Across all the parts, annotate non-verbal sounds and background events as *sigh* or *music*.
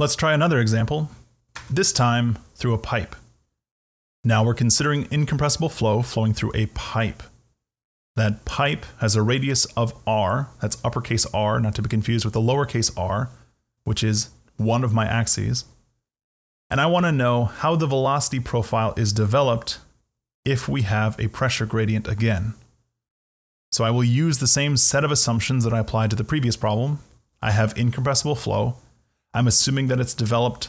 Let's try another example, this time through a pipe. Now we're considering incompressible flow flowing through a pipe. That pipe has a radius of r, that's uppercase R, not to be confused with the lowercase r, which is one of my axes. And I want to know how the velocity profile is developed if we have a pressure gradient again. So I will use the same set of assumptions that I applied to the previous problem. I have incompressible flow. I'm assuming that it's developed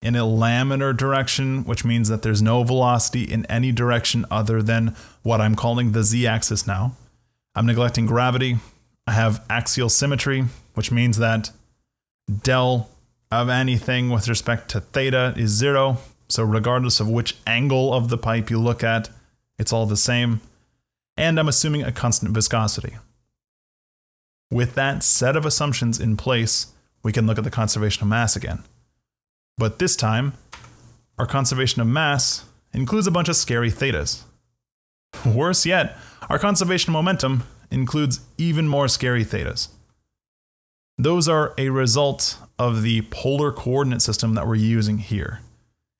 in a laminar direction, which means that there's no velocity in any direction other than what I'm calling the z-axis now. I'm neglecting gravity. I have axial symmetry, which means that del of anything with respect to theta is zero. So regardless of which angle of the pipe you look at, it's all the same. And I'm assuming a constant viscosity. With that set of assumptions in place, we can look at the conservation of mass again. But this time, our conservation of mass includes a bunch of scary thetas. *laughs* Worse yet, our conservation of momentum includes even more scary thetas. Those are a result of the polar coordinate system that we're using here.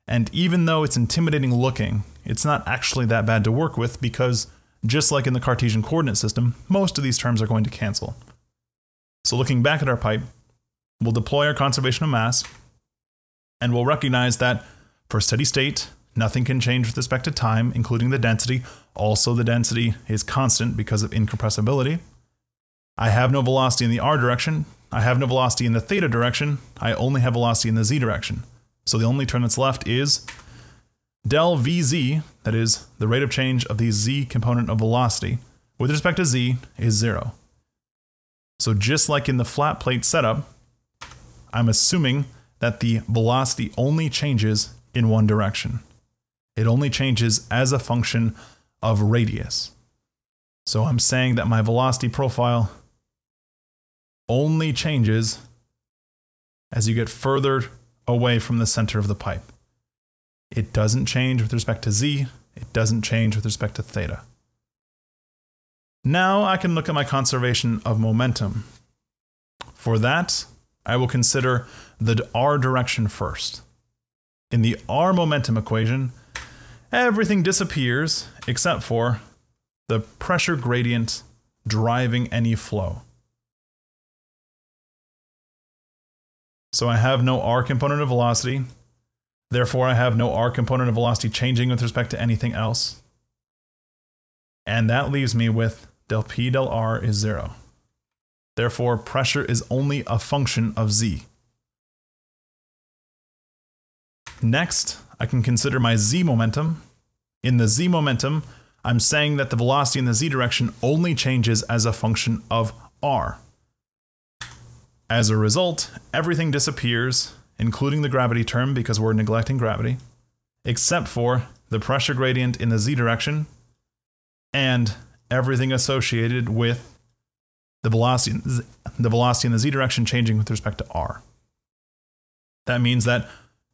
And even though it's intimidating looking, it's not actually that bad to work with because, just like in the Cartesian coordinate system, most of these terms are going to cancel. So looking back at our pipe, we'll deploy our conservation of mass, and we'll recognize that for steady state, nothing can change with respect to time, including the density. Also, the density is constant because of incompressibility. I have no velocity in the r direction. I have no velocity in the theta direction. I only have velocity in the z direction. So the only term that's left is del vz, that is the rate of change of the z component of velocity, with respect to z is zero. So just like in the flat plate setup, I'm assuming that the velocity only changes in one direction. It only changes as a function of radius. So I'm saying that my velocity profile only changes as you get further away from the center of the pipe. It doesn't change with respect to z, it doesn't change with respect to theta. Now I can look at my conservation of momentum. For that, I will consider the r direction first. In the r momentum equation, everything disappears except for the pressure gradient driving any flow. So I have no r component of velocity. Therefore, I have no r component of velocity changing with respect to anything else. And that leaves me with del p del r is zero. Therefore, pressure is only a function of z. Next, I can consider my z momentum. In the z momentum, I'm saying that the velocity in the z direction only changes as a function of r. As a result, everything disappears, including the gravity term because we're neglecting gravity, except for the pressure gradient in the z direction and everything associated with the velocity, the velocity in the z direction changing with respect to r. That means that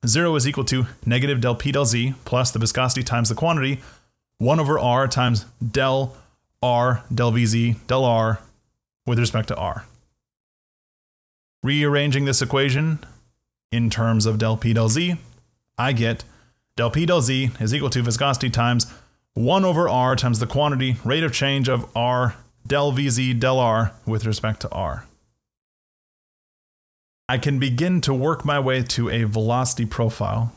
0 is equal to negative del p del z plus the viscosity times the quantity, 1 over r times del r del vz del r with respect to r. Rearranging this equation in terms of del p del z, I get del p del z is equal to viscosity times 1 over r times the quantity rate of change of r del vz del r with respect to r. I can begin to work my way to a velocity profile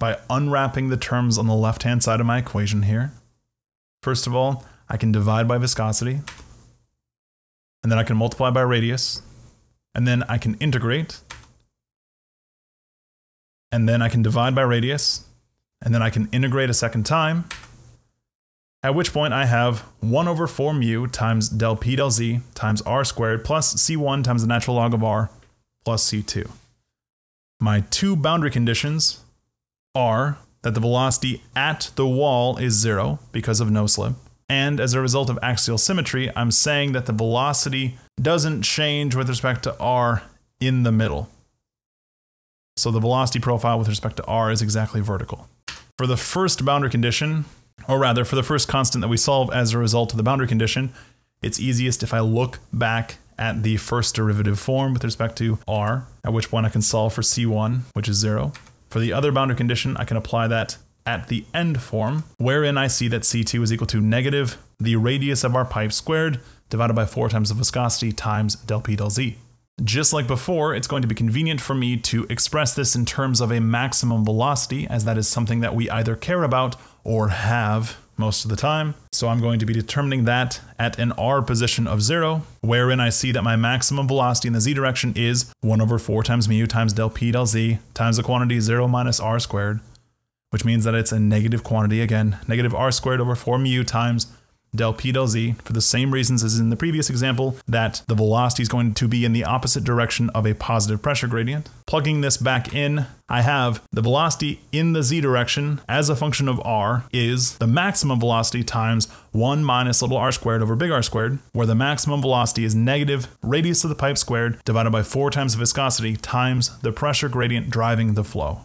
by unwrapping the terms on the left-hand side of my equation here. First of all, I can divide by viscosity, and then I can multiply by radius, and then I can integrate, and then I can divide by radius, and then I can integrate a second time, at which point I have 1 over 4 mu times del p del z times r squared plus c1 times the natural log of r plus c2. My two boundary conditions are that the velocity at the wall is zero because of no slip, and as a result of axial symmetry, I'm saying that the velocity doesn't change with respect to r in the middle. So the velocity profile with respect to r is exactly vertical. For the first boundary condition, or rather for the first constant that we solve as a result of the boundary condition, it's easiest if I look back at the first derivative form with respect to r, at which point I can solve for c1, which is 0. For the other boundary condition, I can apply that at the end form, wherein I see that C2 is equal to negative the radius of our pipe squared divided by 4 times the viscosity times del P del Z. Just like before, it's going to be convenient for me to express this in terms of a maximum velocity, as that is something that we either care about or have most of the time. So I'm going to be determining that at an r position of 0, wherein I see that my maximum velocity in the z direction is 1 over 4 times mu times del p del z times the quantity 0 minus r squared, which means that it's a negative quantity again, negative r squared over 4 mu times del p del z for the same reasons as in the previous example that the velocity is going to be in the opposite direction of a positive pressure gradient. Plugging this back in, I have the velocity in the z direction as a function of r is the maximum velocity times 1 minus little r squared over big R squared, where the maximum velocity is negative radius of the pipe squared divided by 4 times the viscosity times the pressure gradient driving the flow.